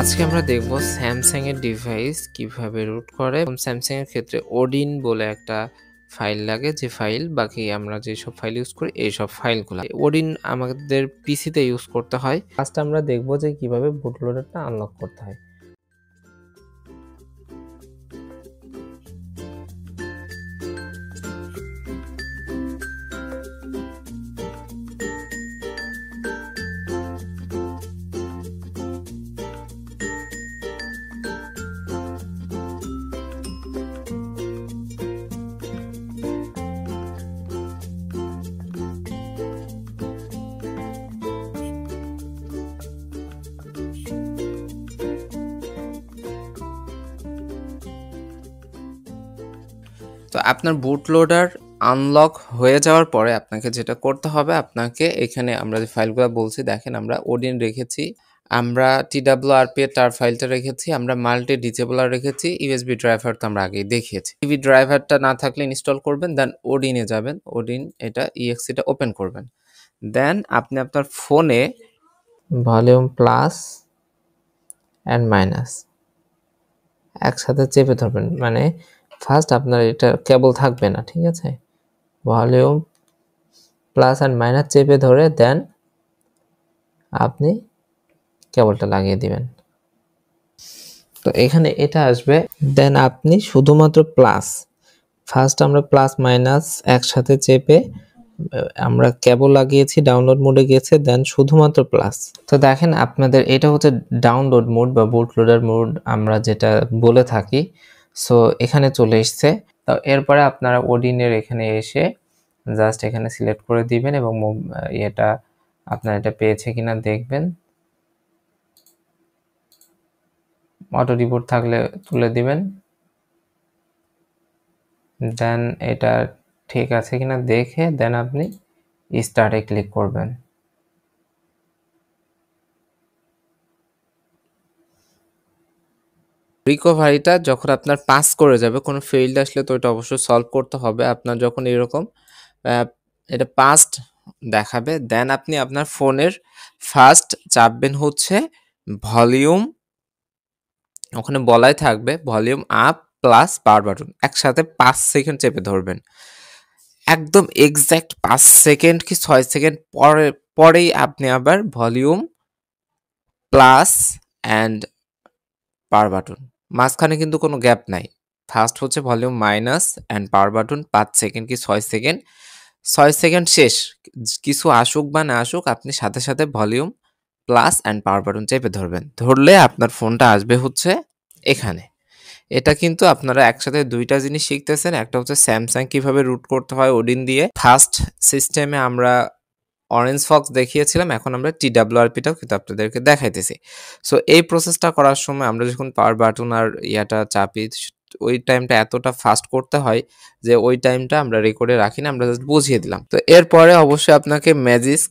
আজকে আমরা দেখব স্যামসাং এর ডিভাইস কীভাবে রুট করে এবং স্যামসাং এর ক্ষেত্রে ওডিন বলে একটা ফাইল লাগে, যে ফাইল বাকি আমরা যেসব ফাইল ইউজ করি এইসব ফাইলগুলো ওডিন আমাদের পিসিতে ইউজ করতে হয়। ফার্স্ট আমরা দেখব যে কীভাবে বুটলোডারটা আনলক করতে হয়। তো আপনার বুট লোডার আনলক হয়ে যাওয়ার পরে আপনাকে যেটা করতে হবে, আপনাকে এখানে আমরা যে ফাইলগুলো বলছি, দেখেন আমরা ওডিন রেখেছি, আমরা টিডাব্লিউ আরপি এর তার ফাইলটা রেখেছি, আমরা মাল্টি ডিজেবলার রেখেছি ইউএসবি ড্রাইভার তো আমরা আগেই দেখিয়েছি। টিভি ড্রাইভারটা না থাকলে ইনস্টল করবেন দেন ওডিনে যাবেন ওডিন এটা ইএক্সিটা ওপেন করবেন। দেন আপনি আপনার ফোনে ভলিউম প্লাস অ্যান্ড মাইনাস একসাথে চেপে ধরবেন মানে ফার্স্ট আপনার এটা কেবল থাকবে না, ঠিক আছে? ভলিউম প্লাস অ্যান্ড মাইনাস চেপে ধরে দেন আপনি কেবলটা লাগিয়ে দিবেন। তো এখানে এটা আসবে দেন আপনি শুধুমাত্র প্লাস ফার্স্ট আমরা প্লাস মাইনাস একসাথে চেপে, আমরা কেবল লাগিয়েছি ডাউনলোড মোডে গিয়েছে দেন শুধুমাত্র প্লাস তো দেখেন, আপনাদের এটা হচ্ছে ডাউনলোড মোড বা বুট লোডার মোড আমরা যেটা বলে থাকি সো এখানে চলে এসছে। তো এরপরে আপনারা ওডিনের এখানে এসে জাস্ট এখানে সিলেক্ট করে দিবেন এবং এটা আপনার এটা পেয়েছে কিনা দেখবেন। অটো রিপোর্ট থাকলে তুলে দিবেন। দেন এটা ঠিক আছে কিনা দেখে দেন আপনি স্টার্টে ক্লিক করবেন। রিকভারিটা যখন আপনার পাস করে যাবে, কোনো ফেইল্ড আসলে তো এটা অবশ্যই সলভ করতে হবে। আপনার যখন এরকম এটা পাস্ট দেখাবে দেন আপনি আপনার ফোনের ফার্স্ট চাপবেন হচ্ছে ভলিউম ওখানে বলাই থাকবে volume up plus power button একসাথে পাঁচ সেকেন্ড চেপে ধরবেন। একদম এক্স্যাক্ট পাঁচ সেকেন্ড কি ছয় সেকেন্ড পরে, পরেই আপনি আবার volume plus and power button মাঝখানে কিন্তু কোনো গ্যাপ নাই। ফার্স্ট হচ্ছে volume minus and power button পাঁচ সেকেন্ড কি ছয় সেকেন্ড। ছয় সেকেন্ড শেষ। কিছু আসুক বা না আসুক, আপনি সাথে সাথে volume plus and power button চেপে ধরবেন। ধরলে আপনার ফোনটা আসবে হচ্ছে এখানে। এটা কিন্তু আপনারা একসাথে দুইটা জিনিস শিখতেছেন। একটা হচ্ছে স্যামসাং কীভাবে রুট করতে হয় ওডিন দিয়ে। ফার্স্ট সিস্টেমে আমরা অরেঞ্জ ফক্স দেখিয়েছিলাম, এখন আমরা টি টিডাব্লিউআরপিটাও কিন্তু আপনাদেরকে দেখাইতেছি। সো এই প্রসেসটা করার সময় আমরা যখন পাওয়ার বাটন আর ইয়াটা চাপি, ওই টাইমটা এতটা ফাস্ট করতে হয় যে ওই টাইমটা আমরা রেকর্ডে রাখি না আমরা জাস্ট বুঝিয়ে দিলাম। তো এরপরে অবশ্যই আপনাকে ম্যাজিস্ক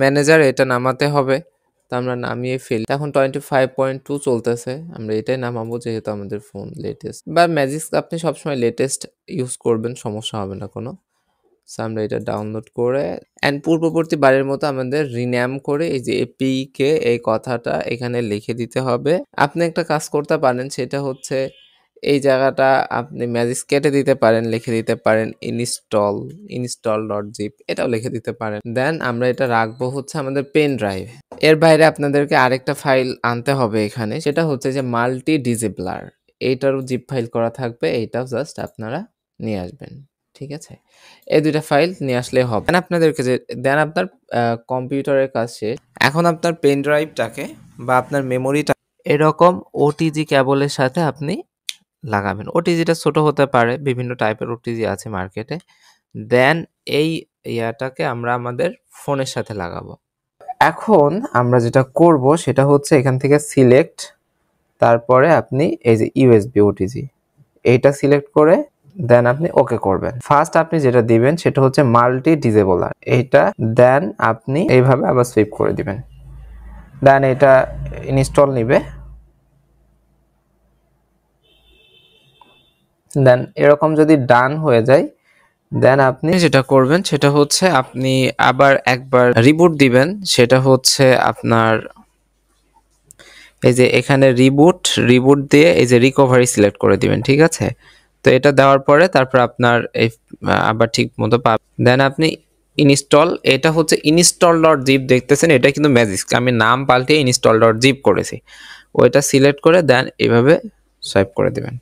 ম্যানেজার এটা নামাতে হবে। তো আমরা নামিয়ে ফেলি। এখন টোয়েন্টি ফাইভ পয়েন্ট টু চলতেছে। আমরা এটাই নামাবো যেহেতু আমাদের ফোন লেটেস্ট বা ম্যাজিক্স আপনি সবসময় লেটেস্ট ইউজ করবেন, সমস্যা হবে না কোনো। সো আমরা এটা ডাউনলোড করে অ্যান্ড পূর্ববর্তী বারের মতো আমাদের রিন্যাম করে এই যে এপিকে এই কথাটা এখানে লিখে দিতে হবে। আপনি একটা কাজ করতে পারেন, সেটা হচ্ছে এই জায়গাটা আপনি ম্যাজিক কেটে দিতে পারেন, লিখে দিতে পারেন ইনস্টল ইনস্টল ডট জিপ এটাও লিখে দিতে পারেন। দেন আমরা এটা রাখব হচ্ছে আমাদের পেন ড্রাইভ এর বাইরে আপনাদেরকে আরেকটা ফাইল আনতে হবে এখানে, সেটা হচ্ছে যে মাল্টি ডিজেবলার এইটারও জিপ ফাইল করা থাকবে, এইটাও জাস্ট আপনারা নিয়ে আসবেন। ঠিক আছে? এই দুইটা ফাইল নিয়ে আসলে হবে। দেন আপনাদেরকে যে দেন আপনার কম্পিউটারের শেষ। এখন আপনার পেন ড্রাইভটাকে বা আপনার মেমোরিটা এরকম ওটিজি ক্যাবলের সাথে আপনি লাগাবেন। ওটিজিটা ছোট হতে পারে, বিভিন্ন টাইপের ওটিজি আছে মার্কেটে দেন এই ইয়াটাকে আমরা আমাদের ফোনের সাথে লাগাবো। এখন আমরা যেটা করব, সেটা হচ্ছে এখান থেকে সিলেক্ট তারপরে আপনি এই যে ইউএসবি ওটিজি এইটা সিলেক্ট করে দেন আপনি ওকে করবেন। ফার্স্ট আপনি যেটা দিবেন সেটা হচ্ছে মাল্টি ডিজেবলার এইটা দেন আপনি এইভাবে আবার সুইপ করে দিবেন। দেন এটা ইনস্টল নিবে। দেন এরকম যদি ডান হয়ে যায় দেন আপনি যেটা করবেন সেটা হচ্ছে আপনি আবার একবার রিবুট দিবেন। সেটা হচ্ছে আপনার এই যে এখানে রিবুট রিবুট দিয়ে এই যে রিকভারি সিলেক্ট করে দিবেন, ঠিক আছে? তো এটা দেওয়ার পরে তারপর আপনার এই আবার ঠিক মতো পাবেন দেন আপনি ইনস্টল এটা হচ্ছে ইনস্টল ডট জিপ দেখতেছেন এটা কিন্তু ম্যাজিক আমি নাম পাল্টে ইনস্টল ডট জিপ করেছি। ওইটা সিলেক্ট করে দেন এভাবে সোয়াইপ করে দেবেন।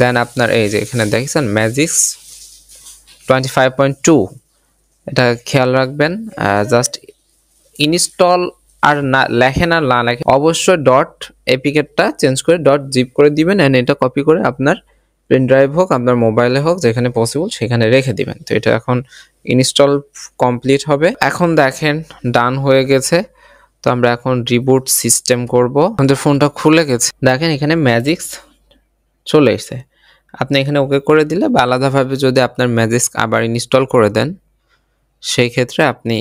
দেন আপনার এই যে এখানে দেখেছেন Magisk twenty five point two এটা খেয়াল রাখবেন জাস্ট ইনস্টল আর না লেখেন আর না লেখে অবশ্যই ডট এপিকেটটা চেঞ্জ করে ডট জিপ করে দিবেন অ্যান্ড এটা কপি করে আপনার পেন ড্রাইভ হোক, আপনার মোবাইলে হোক, যেখানে পসিবল সেখানে রেখে দিবেন। তো এটা এখন ইনস্টল কমপ্লিট হবে। এখন দেখেন ডান হয়ে গেছে। তো আমরা এখন রিবুট সিস্টেম করব। আমাদের ফোনটা খুলে গেছে। দেখেন, এখানে ম্যাজিক্স চলে এসেছে। আপনি এখানে ওকে করে দিলে বা আলাদাভাবে যদি আপনার ম্যাজিক্স আবার ইনস্টল করে দেন, সেই ক্ষেত্রে আপনি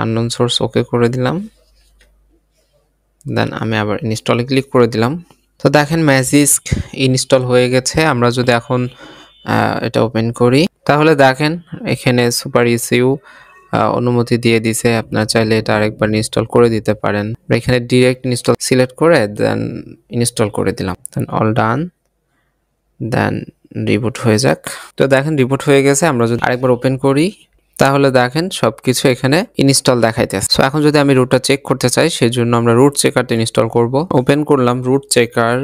আননোন সোর্স ওকে করে দিলাম। দেন আমি আবার ইনস্টলে ক্লিক করে দিলাম। তো দেখেন ম্যাজিস্ক ইনস্টল হয়ে গেছে। আমরা যদি এখন এটা ওপেন করি, তাহলে দেখেন এখানে সুপার ইসিউ অনুমতি দিয়ে দিছে। আপনার চাইলে এটা আরেকবার ইনস্টল করে দিতে পারেন। এখানে ডিরেক্ট ইনস্টল সিলেক্ট করে দেন ইনস্টল করে দিলাম। দেন অল ডান দেন রিবুট হয়ে যাক। তো দেখেন রিবুট হয়ে গেছে। আমরা যদি আরেকবার ওপেন করি তাহলে দেখেন সবকিছু এখানে ইনস্টল দেখাইতেছে। সো এখন যদি আমি রুটটা চেক করতে চাই সেই জন্য আমরা রুট চেকারটা ইনস্টল করব। ওপেন করলাম রুট চেকার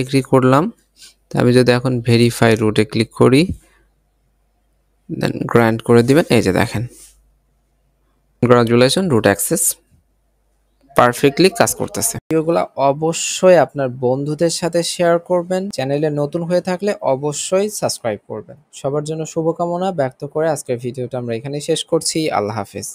এগ্রি করলাম। আমি যদি এখন ভেরিফাই রুটে ক্লিক করি দেন গ্র্যান্ড করে দিবেন। এই যে দেখেন। কংগ্রাচুলেশন রুট অ্যাক্সেস পারফেক্টলি কাজ করতেছে। ভিডিওগুলো অবশ্যই আপনার বন্ধুদের সাথে শেয়ার করবেন। চ্যানেলে নতুন হয়ে থাকলে অবশ্যই সাবস্ক্রাইব করবেন। সবার জন্য শুভকামনা, ব্যক্ত করে আজকের ভিডিওটা আমরা এখানে শেষ করছি। আল্লাহ হাফেজ।